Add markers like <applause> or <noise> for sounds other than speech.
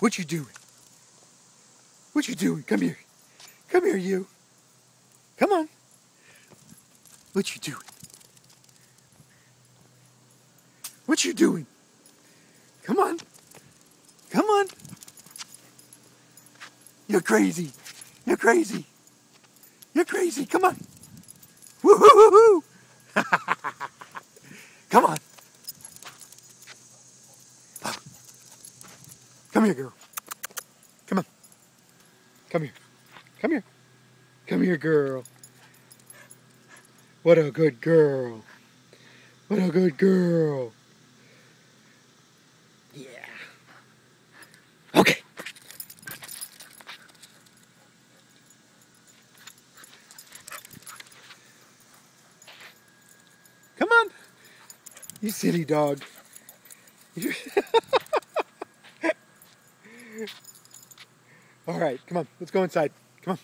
What you doing? What you doing? Come here. Come here, you. Come on. What you doing? What you doing? Come on. Come on. You're crazy. You're crazy. You're crazy. Come on. Woo hoo hoo hoo. Come on. Come here, girl. Come on. Come here. Come here. Come here, girl. What a good girl. What a good girl. Yeah. Okay. Come on. You silly dog. <laughs> All right, come on. Let's go inside. Come on.